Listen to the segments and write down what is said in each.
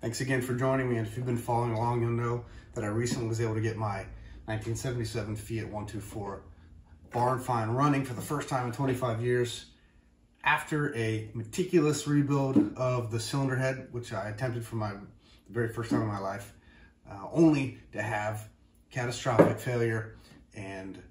Thanks again for joining me. And if you've been following along, you'll know that I recently was able to get my 1977 Fiat 124 barn find running for the first time in 25 years after a meticulous rebuild of the cylinder head, which I attempted for my very first time in my life, uh, only to have catastrophic failure and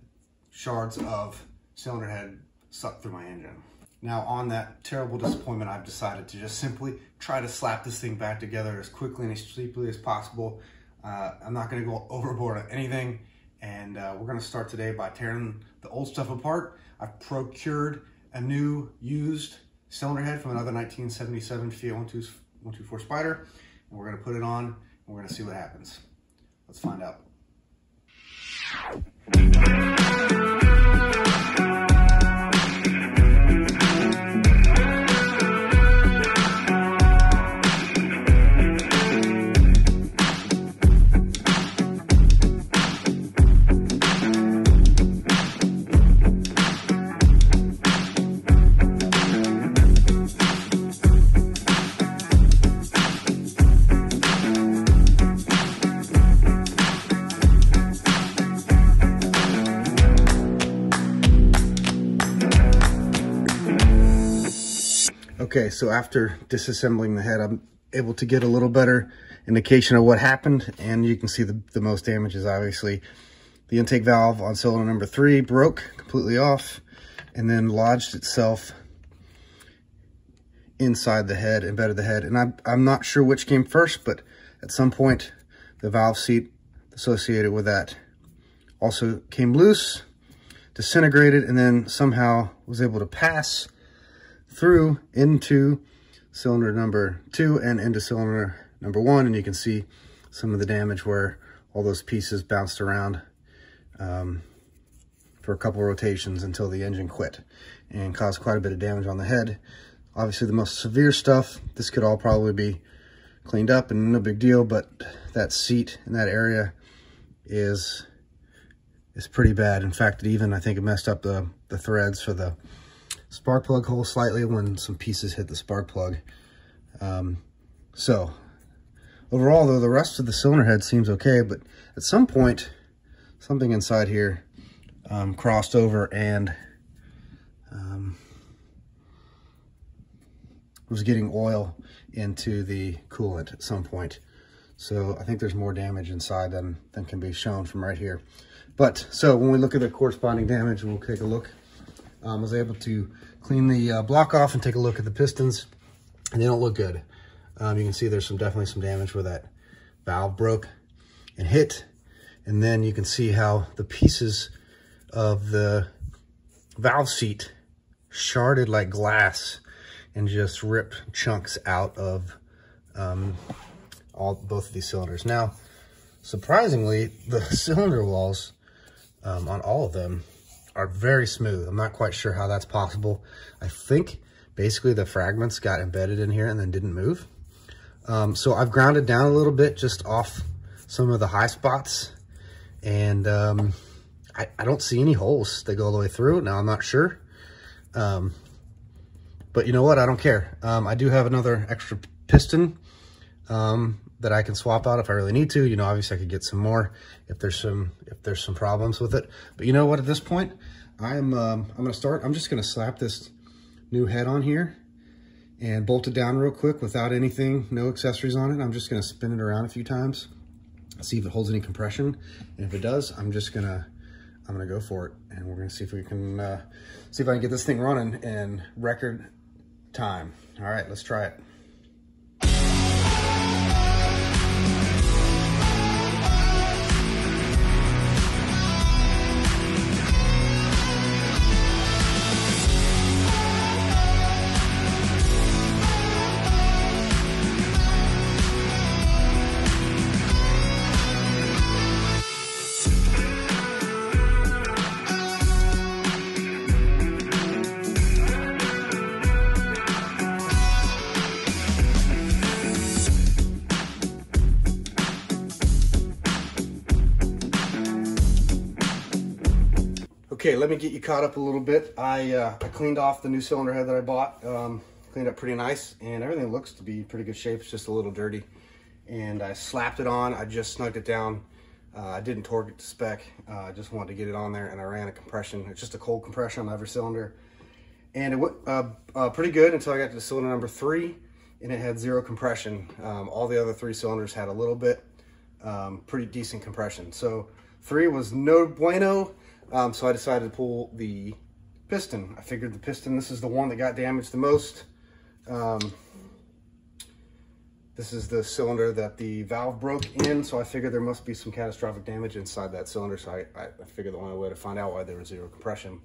shards of cylinder head sucked through my engine. Now on that terrible disappointment, I've decided to just simply try to slap this thing back together as quickly and as cheaply as possible. Uh, I'm not gonna go overboard on anything. And uh, we're gonna start today by tearing the old stuff apart. I've procured a new used cylinder head from another 1977 Fiat 124 Spider. And we're gonna put it on and we're gonna see what happens. Let's find out. Okay, so after disassembling the head, I'm able to get a little better indication of what happened. And you can see the, the most damage is obviously the intake valve on cylinder number three broke completely off and then lodged itself inside the head, embedded the head. And I'm, I'm not sure which came first, but at some point the valve seat associated with that also came loose, disintegrated, and then somehow was able to pass through into cylinder number two and into cylinder number one. And you can see some of the damage where all those pieces bounced around um, for a couple rotations until the engine quit and caused quite a bit of damage on the head. Obviously the most severe stuff, this could all probably be cleaned up and no big deal, but that seat in that area is is pretty bad. In fact, it even, I think it messed up the, the threads for the spark plug hole slightly when some pieces hit the spark plug. Um, so overall though, the rest of the cylinder head seems okay, but at some point, something inside here um, crossed over and um, was getting oil into the coolant at some point. So I think there's more damage inside than, than can be shown from right here. But so when we look at the corresponding damage, we'll take a look um, was able to clean the uh, block off and take a look at the pistons, and they don't look good. Um, you can see there's some definitely some damage where that valve broke and hit. And then you can see how the pieces of the valve seat sharded like glass and just ripped chunks out of um, all both of these cylinders. Now, surprisingly, the cylinder walls um, on all of them are very smooth. I'm not quite sure how that's possible. I think basically the fragments got embedded in here and then didn't move. Um, so I've grounded down a little bit just off some of the high spots and um, I, I, don't see any holes that go all the way through. Now I'm not sure. Um, but you know what? I don't care. Um, I do have another extra piston um, that I can swap out if I really need to. You know, obviously I could get some more if there's some if there's some problems with it. But you know what? At this point, I'm um, I'm gonna start. I'm just gonna slap this new head on here and bolt it down real quick without anything, no accessories on it. I'm just gonna spin it around a few times, see if it holds any compression. And if it does, I'm just gonna I'm gonna go for it, and we're gonna see if we can uh, see if I can get this thing running in record time. All right, let's try it. Okay, let me get you caught up a little bit. I, uh, I cleaned off the new cylinder head that I bought, um, cleaned up pretty nice, and everything looks to be pretty good shape. It's just a little dirty. and I slapped it on. I just snugged it down. Uh, I didn't torque it to spec. Uh, I just wanted to get it on there and I ran a compression. It's just a cold compression on every cylinder. And it went uh, uh, pretty good until I got to cylinder number three and it had zero compression. Um, all the other three cylinders had a little bit, um, pretty decent compression. So three was no bueno. Um, so I decided to pull the piston. I figured the piston, this is the one that got damaged the most. Um, this is the cylinder that the valve broke in, so I figured there must be some catastrophic damage inside that cylinder. So I, I, figured the only way to find out why there was zero compression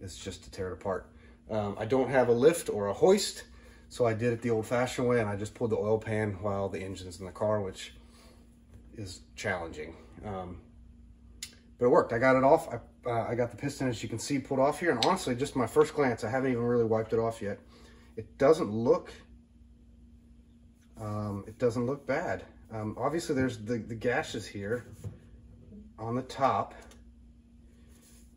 is just to tear it apart. Um, I don't have a lift or a hoist, so I did it the old-fashioned way, and I just pulled the oil pan while the engine's in the car, which is challenging. Um, but it worked. I got it off. I, uh, I got the piston, as you can see, pulled off here. And honestly, just my first glance, I haven't even really wiped it off yet. It doesn't look um, it doesn't look bad. Um, obviously there's the, the gashes here on the top.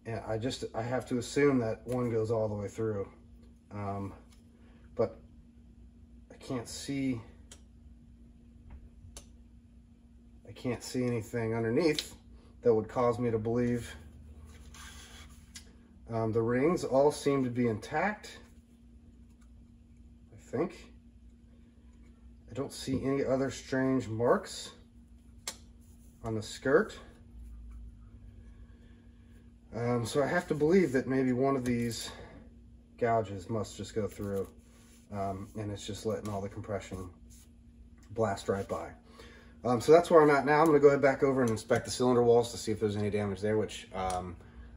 And I just, I have to assume that one goes all the way through. Um, but I can't see, I can't see anything underneath that would cause me to believe um, the rings all seem to be intact, I think. I don't see any other strange marks on the skirt. Um, so I have to believe that maybe one of these gouges must just go through um, and it's just letting all the compression blast right by. Um, so that's where I'm at now. I'm gonna go ahead back over and inspect the cylinder walls to see if there's any damage there, which um,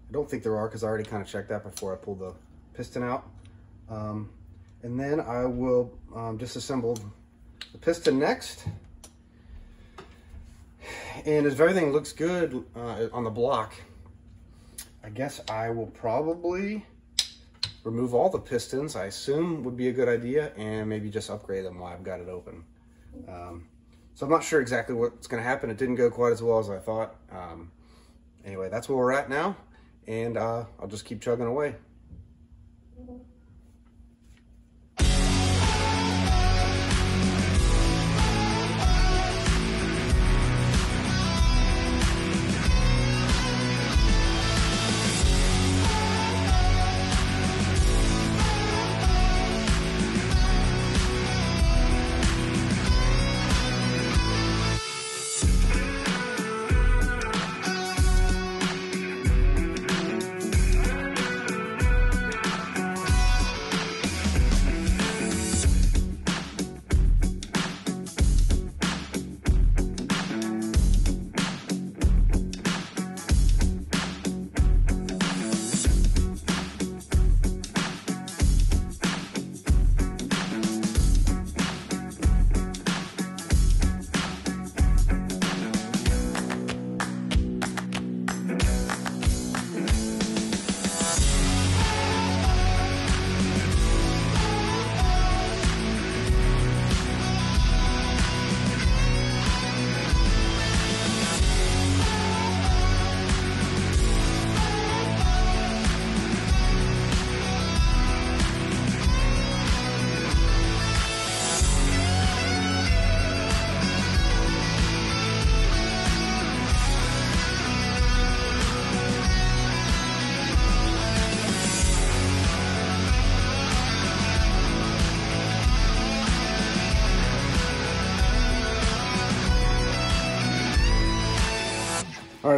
I don't think there are because I already kind of checked that before I pulled the piston out. Um, and then I will um, disassemble the piston next. And if everything looks good uh, on the block, I guess I will probably remove all the pistons, I assume would be a good idea, and maybe just upgrade them while I've got it open. Um, so I'm not sure exactly what's gonna happen. It didn't go quite as well as I thought. Um, anyway, that's where we're at now, and uh, I'll just keep chugging away.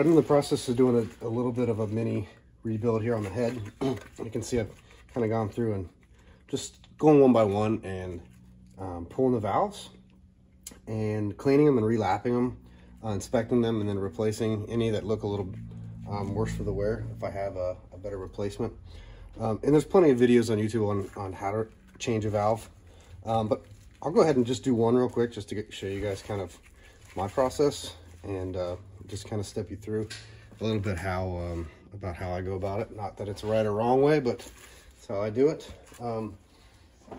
I'm in the process of doing a, a little bit of a mini rebuild here on the head. you can see I've kind of gone through and just going one by one and um, pulling the valves and cleaning them and relapping them, uh, inspecting them, and then replacing any that look a little um, worse for the wear if I have a, a better replacement. Um, and there's plenty of videos on YouTube on, on how to change a valve. Um, but I'll go ahead and just do one real quick just to get, show you guys kind of my process and uh, just kind of step you through a little bit how um, about how I go about it. Not that it's a right or wrong way, but that's how I do it. Um,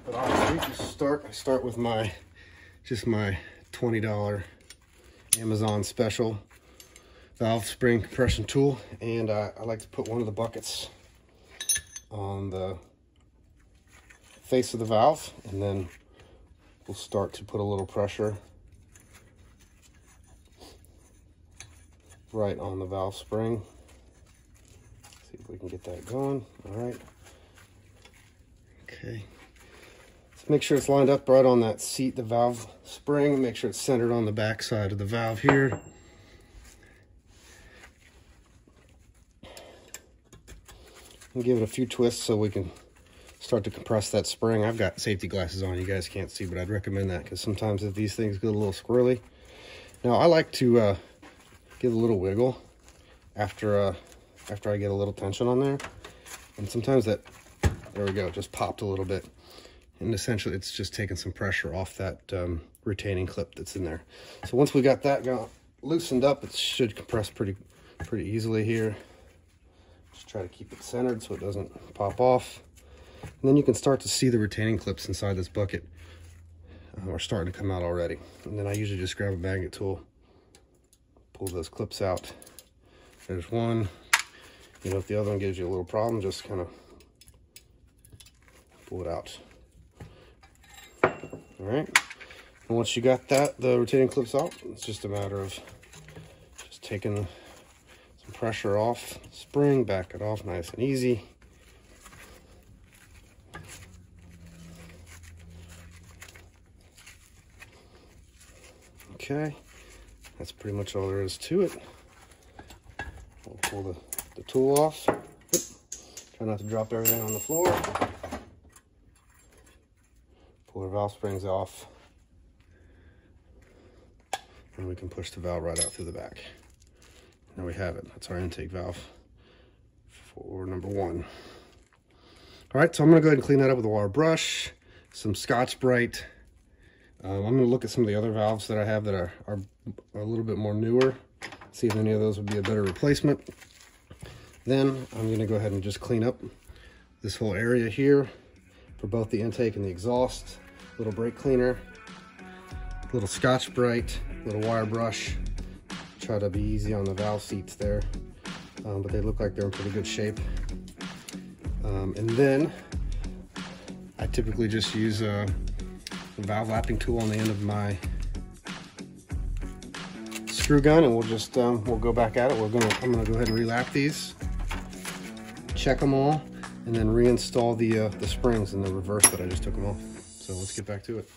but to start, I start with my just my $20 Amazon special valve spring compression tool, and uh, I like to put one of the buckets on the face of the valve, and then we'll start to put a little pressure right on the valve spring. See if we can get that going. All right. Okay. Let's make sure it's lined up right on that seat, the valve spring. Make sure it's centered on the back side of the valve here. And give it a few twists so we can start to compress that spring. I've got safety glasses on. You guys can't see, but I'd recommend that because sometimes if these things get a little squirrely. Now, I like to uh, give a little wiggle after uh, after I get a little tension on there. And sometimes that, there we go, just popped a little bit. And essentially it's just taking some pressure off that um, retaining clip that's in there. So once we got that got loosened up, it should compress pretty, pretty easily here. Just try to keep it centered so it doesn't pop off. And then you can start to see the retaining clips inside this bucket uh, are starting to come out already. And then I usually just grab a magnet tool, pull those clips out. There's one, you know, if the other one gives you a little problem, just kind of pull it out. All right. And once you got that, the retaining clips out, it's just a matter of just taking some pressure off spring, back it off nice and easy. Okay, that's pretty much all there is to it. We'll pull the the tool off. Try not to drop everything on the floor. Pull our valve springs off. And we can push the valve right out through the back. There we have it. That's our intake valve for number one. All right, so I'm gonna go ahead and clean that up with a wire brush, some Scotch-Brite. Um, I'm gonna look at some of the other valves that I have that are, are a little bit more newer, see if any of those would be a better replacement. Then I'm gonna go ahead and just clean up this whole area here for both the intake and the exhaust. Little brake cleaner, little Scotch-Brite, little wire brush. Try to be easy on the valve seats there, um, but they look like they're in pretty good shape. Um, and then I typically just use a, a valve lapping tool on the end of my screw gun and we'll just um, we'll go back at it we're gonna i'm gonna go ahead and relap these check them all, and then reinstall the, uh, the springs in the reverse that I just took them off. So let's get back to it.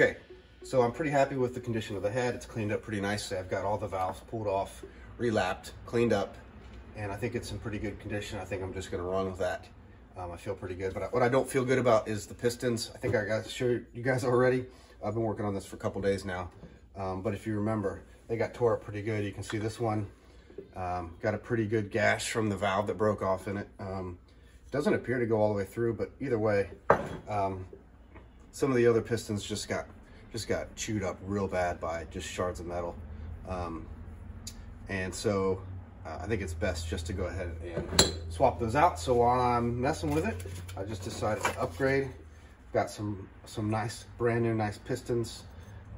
Okay, so I'm pretty happy with the condition of the head. It's cleaned up pretty nicely. I've got all the valves pulled off, relapped, cleaned up, and I think it's in pretty good condition. I think I'm just gonna run with that. Um, I feel pretty good, but what I don't feel good about is the pistons. I think I got to show you guys already. I've been working on this for a couple days now. Um, but if you remember, they got tore up pretty good. You can see this one um, got a pretty good gash from the valve that broke off in it. Um, doesn't appear to go all the way through, but either way, um, some of the other pistons just got just got chewed up real bad by just shards of metal. Um, and so uh, I think it's best just to go ahead and swap those out. So while I'm messing with it, I just decided to upgrade. Got some some nice, brand new, nice pistons.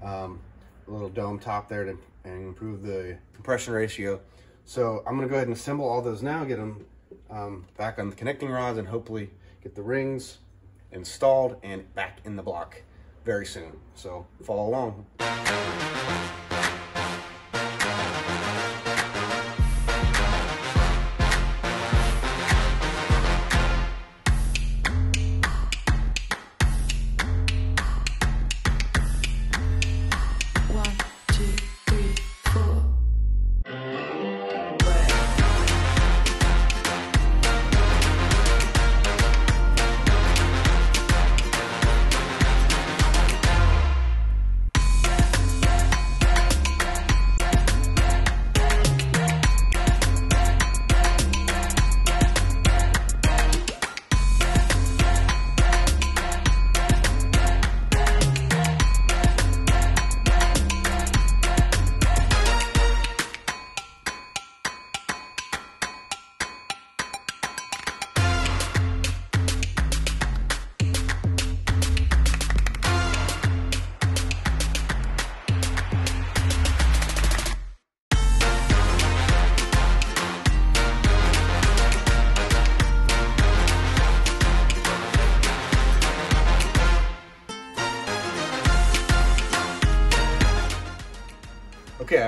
Um, a little dome top there to improve the compression ratio. So I'm gonna go ahead and assemble all those now, get them um, back on the connecting rods and hopefully get the rings installed and back in the block very soon. So follow along.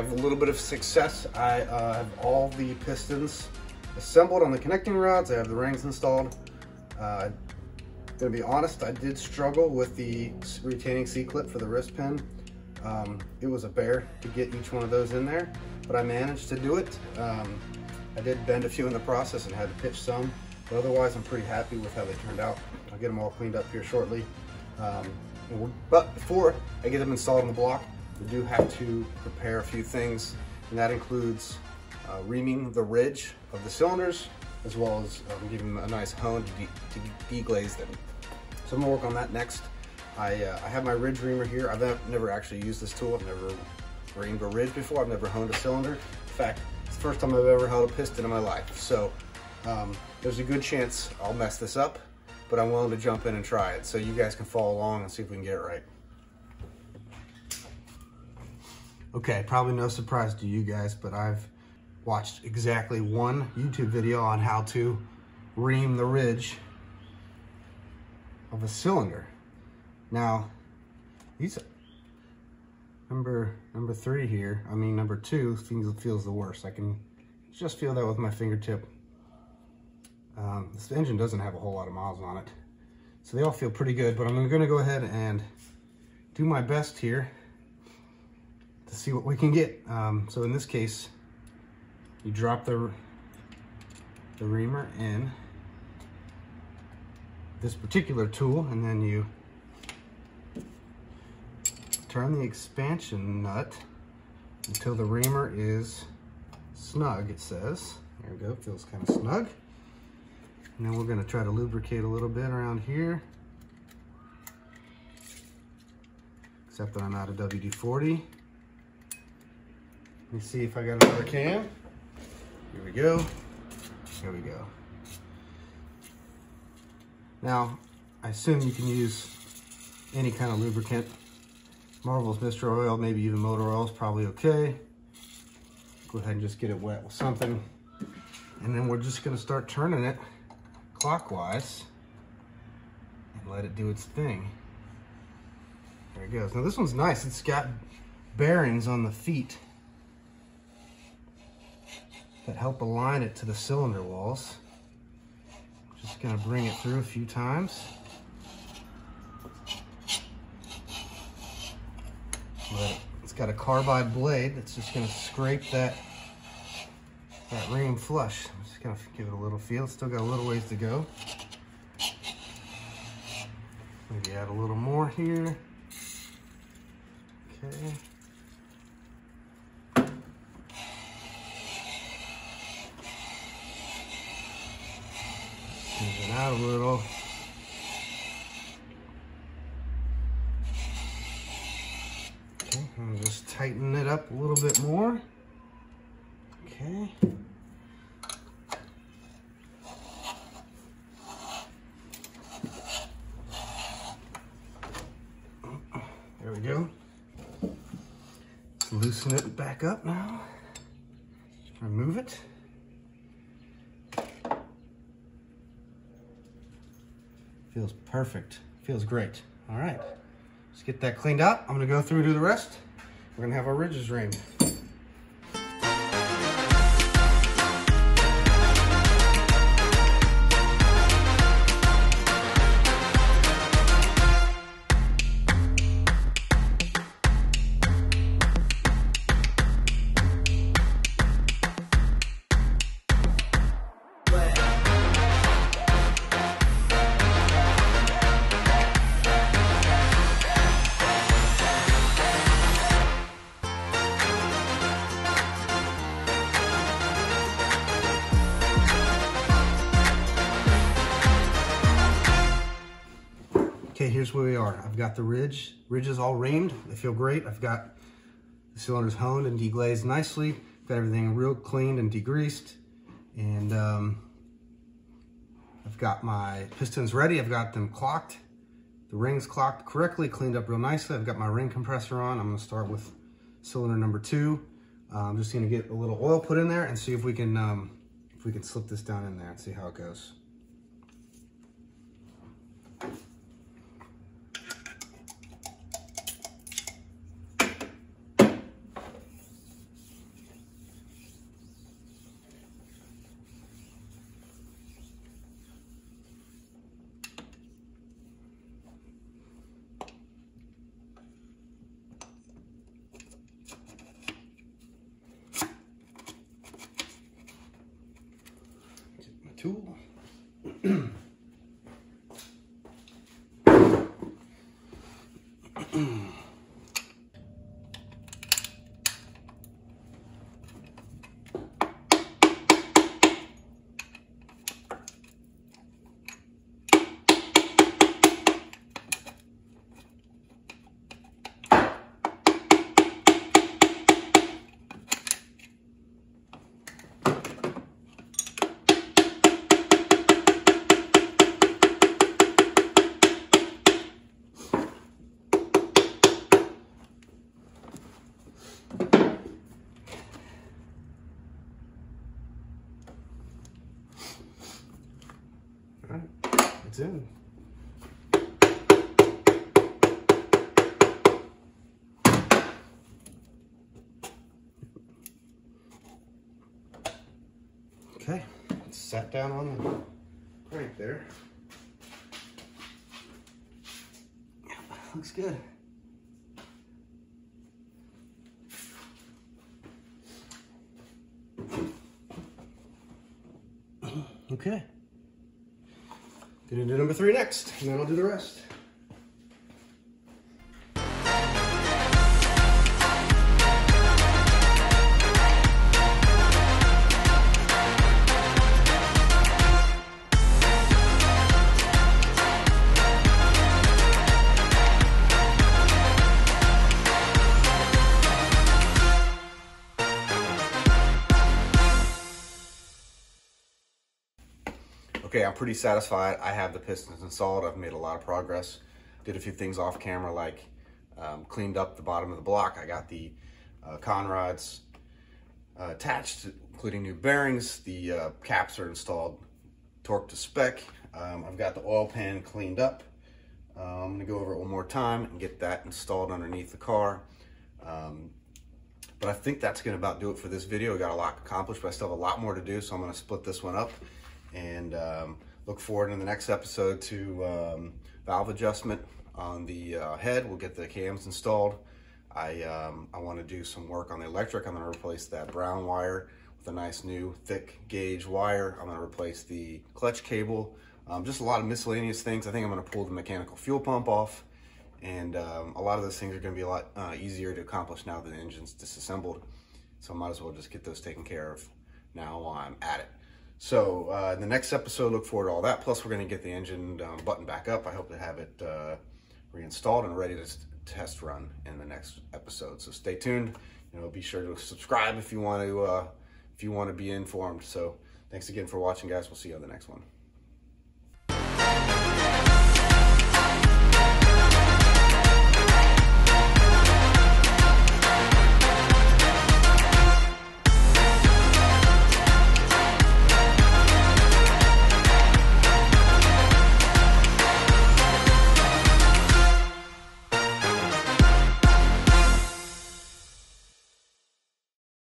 Have a little bit of success. I uh, have all the pistons assembled on the connecting rods. I have the rings installed. Uh, gonna be honest, I did struggle with the retaining C-clip for the wrist pin. Um, it was a bear to get each one of those in there, but I managed to do it. Um, I did bend a few in the process and had to pitch some, but otherwise I'm pretty happy with how they turned out. I'll get them all cleaned up here shortly. Um, but before I get them installed on the block, we do have to prepare a few things, and that includes uh, reaming the ridge of the cylinders, as well as um, giving them a nice hone to, de deglaze them. So I'm gonna work on that next. I, uh, I have my ridge reamer here. I've never actually used this tool. I've never reamed a ridge before. I've never honed a cylinder. In fact, it's the first time I've ever held a piston in my life. So um, there's a good chance I'll mess this up, but I'm willing to jump in and try it. So you guys can follow along and see if we can get it right. Okay, probably no surprise to you guys, but I've watched exactly one YouTube video on how to ream the ridge of a cylinder. Now, these number number three here, I mean number two feels, feels the worst. I can just feel that with my fingertip. Um, this engine doesn't have a whole lot of miles on it. So they all feel pretty good, but I'm gonna go ahead and do my best here to see what we can get. Um, so in this case, you drop the, the reamer in this particular tool and then you turn the expansion nut until the reamer is snug, it says. There we go, feels kind of snug. Then we're gonna try to lubricate a little bit around here. Except that I'm out of WD-40. Let me see if I got another can. Here we go. There we go. Now, I assume you can use any kind of lubricant. Marvel's Mystery Oil, maybe even motor oil is probably okay. Go ahead and just get it wet with something. And then we're just gonna start turning it clockwise and let it do its thing. There it goes. Now this one's nice. It's got bearings on the feet that help align it to the cylinder walls. Just gonna bring it through a few times. it's got a carbide blade that's just gonna scrape that that ream flush. I'm just gonna give it a little feel. Still got a little ways to go. Maybe add a little more here. Okay. wood. Okay, I'm just tighten it up a little bit more. Okay. There we go. Loosen it back up now. Remove it. Feels perfect. Feels great. All right. Let's get that cleaned up. I'm gonna go through and do the rest. We're gonna have our ridges reamed. Are. I've got the ridge. Ridges all reamed. They feel great. I've got the cylinders honed and deglazed nicely. Got everything real cleaned and degreased. And um, I've got my pistons ready. I've got them clocked. The rings clocked correctly, cleaned up real nicely. I've got my ring compressor on. I'm gonna start with cylinder number two. Uh, I'm just gonna get a little oil put in there and see if we can um, if we can slip this down in there and see how it goes. Looks good. Okay. Gonna do number three next, and then I'll do the rest. Pretty satisfied. I have the pistons installed. I've made a lot of progress. Did a few things off camera, like um, cleaned up the bottom of the block. I got the uh, conrods uh, attached, including new bearings. The uh, caps are installed, torqued to spec. Um, I've got the oil pan cleaned up. Uh, I'm gonna go over it one more time and get that installed underneath the car. Um, but I think that's gonna about do it for this video. We got a lot accomplished, but I still have a lot more to do, so I'm gonna split this one up and um, look forward in the next episode to um, valve adjustment on the uh, head. We'll get the cams installed. I, um, I want to do some work on the electric. I'm going to replace that brown wire with a nice new thick gauge wire. I'm going to replace the clutch cable. Um, just a lot of miscellaneous things. I think I'm going to pull the mechanical fuel pump off. And um, a lot of those things are going to be a lot uh, easier to accomplish now that the engine's disassembled. So I might as well just get those taken care of now while I'm at it. So uh, in the next episode, look forward to all that. Plus, we're going to get the engine um, button back up. I hope to have it uh, reinstalled and ready to test run in the next episode. So stay tuned. You know, be sure to subscribe if you want to uh, if you want to be informed. So thanks again for watching, guys. We'll see you on the next one.